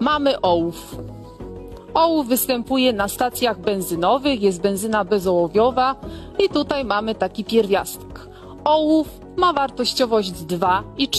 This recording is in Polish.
mamy ołów. Ołów występuje na stacjach benzynowych, jest benzyna bezołowiowa i tutaj mamy taki pierwiastek. Ołów ma wartościowość 2 i 4.